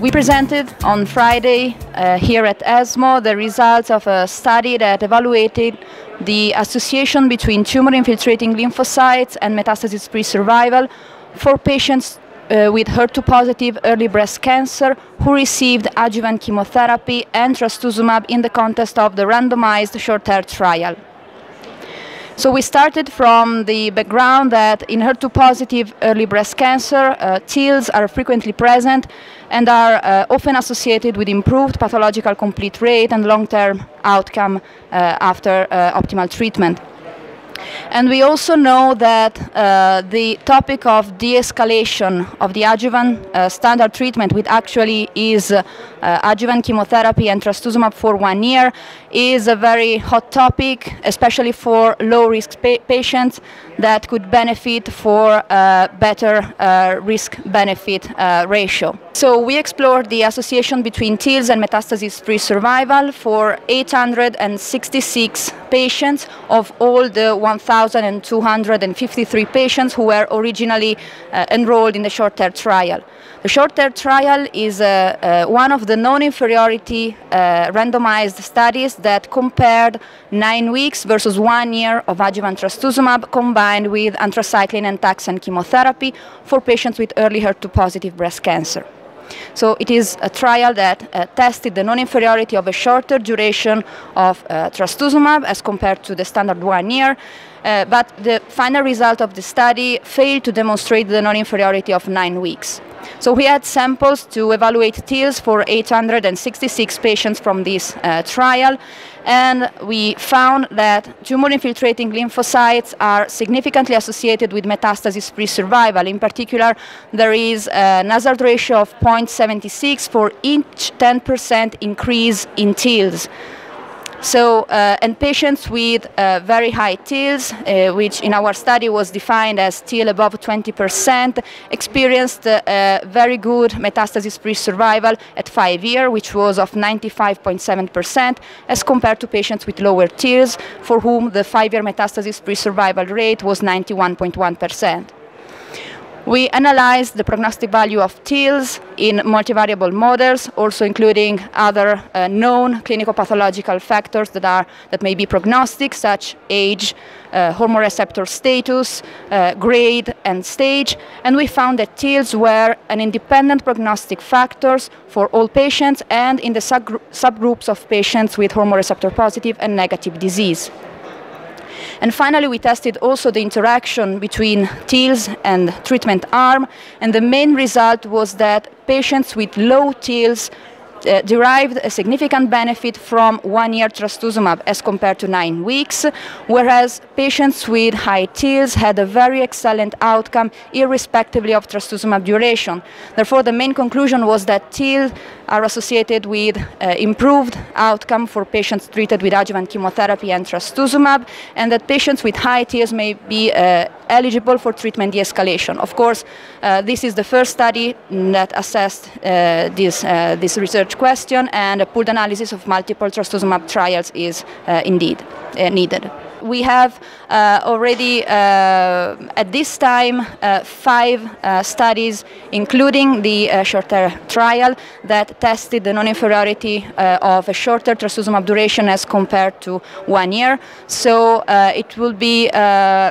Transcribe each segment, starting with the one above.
We presented on Friday uh, here at ESMO the results of a study that evaluated the association between tumor infiltrating lymphocytes and metastasis-free survival for patients uh, with HER2-positive early breast cancer who received adjuvant chemotherapy and trastuzumab in the context of the randomized ShortHER trial. So we started from the background that in HER2-positive early breast cancer, uh, TILs are frequently present and are uh, often associated with improved pathological complete rate and long-term outcome uh, after uh, optimal treatment. And we also know that uh, the topic of de-escalation of the adjuvant uh, standard treatment, which actually is uh, adjuvant chemotherapy and trastuzumab for one year, is a very hot topic, especially for low-risk pa patients that could benefit for a better uh, risk-benefit uh, ratio. So we explored the association between TILs and metastasis-free survival for 866 patients of all the 1,253 patients who were originally uh, enrolled in the ShortHER trial. The ShortHER trial is uh, uh, one of the non-inferiority uh, randomized studies that compared nine weeks versus one year of adjuvant trastuzumab combined with anthracycline and taxane chemotherapy for patients with early HER2-positive breast cancer. So it is a trial that uh, tested the non-inferiority of a shorter duration of uh, trastuzumab as compared to the standard one year, uh, but the final result of the study failed to demonstrate the non-inferiority of nine weeks. So we had samples to evaluate TILs for 866 patients from this uh, trial, and we found that tumor-infiltrating lymphocytes are significantly associated with metastasis-free survival. In particular, there is an hazard ratio of 0.76 for each 10% increase in TILs. So, uh, and patients with uh, very high TILs, uh, which in our study was defined as TIL above 20%, experienced very good metastasis-free survival at five years, which was of 95.7%, as compared to patients with lower TILs, for whom the five-year metastasis-free survival rate was 91.1%. We analyzed the prognostic value of TILs in multivariable models, also including other uh, known clinical pathological factors that, are, that may be prognostic, such age, uh, hormone receptor status, uh, grade, and stage. And we found that TILs were an independent prognostic factors for all patients and in the subgroups of patients with hormone receptor positive and negative disease. And finally, we tested also the interaction between TILs and treatment arm, and the main result was that patients with low TILs uh, derived a significant benefit from one-year trastuzumab as compared to nine weeks, whereas patients with high TILs had a very excellent outcome irrespectively of trastuzumab duration. Therefore, the main conclusion was that TIL are associated with uh, improved outcome for patients treated with adjuvant chemotherapy and trastuzumab, and that patients with high TILs may be uh, eligible for treatment de-escalation. Of course, uh, this is the first study that assessed uh, this, this research question, and a pooled analysis of multiple trastuzumab trials is uh, indeed needed. We have uh, already, uh, at this time, uh, five uh, studies, including the uh, ShortHER trial, that tested the non-inferiority uh, of a shorter trastuzumab duration as compared to one year. So it will be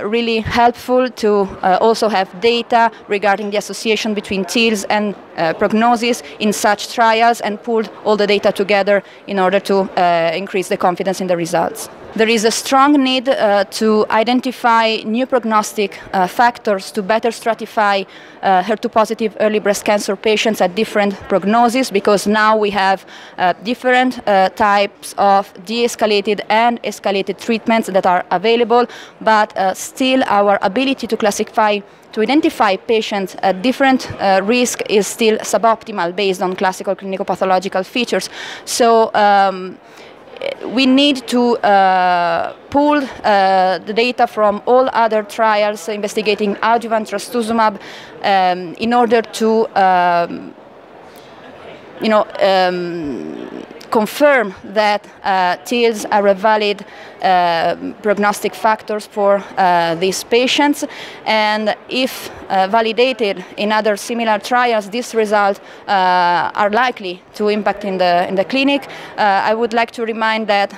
really helpful to also have data regarding the association between TILs and prognosis in such trials and pooled all the data together in order to increase the confidence in the results. There is a strong need uh, to identify new prognostic uh, factors to better stratify uh, HER2-positive early breast cancer patients at different prognoses because now we have uh, different uh, types of de-escalated and escalated treatments that are available, but uh, still our ability to classify to identify patients at different uh, risk is still suboptimal based on classical clinical pathological features. So um, we need to uh, pull uh, the data from all other trials investigating adjuvant trastuzumab um, in order to um, you know, um, confirm that uh, TILs are a valid uh, prognostic factors for uh, these patients. And if validated in other similar trials these results are likely to impact in the in the clinic I would like to remind that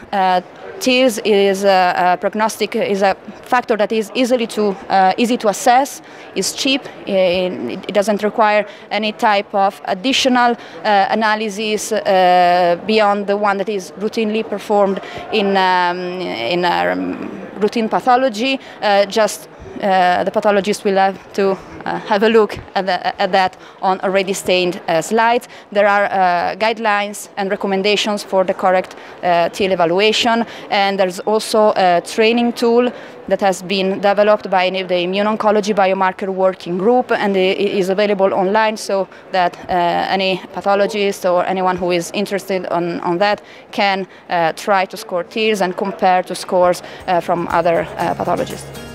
TILs is a, a, prognostic is a factor that is easily to uh, easy to assess, is cheap, it, it, doesn't require any type of additional uh, analysis uh, beyond the one that is routinely performed in um, in um, routine pathology. Uh, just uh, the pathologist will have to uh, have a look at, the, at, that on already stained uh, slides. There are uh, guidelines and recommendations for the correct uh, TIL evaluation, and there's also a training tool that has been developed by the Immuno-Oncology Biomarker Working Group, and it is available online so that any pathologist or anyone who is interested on, on that can try to score TILs and compare to scores from other pathologists.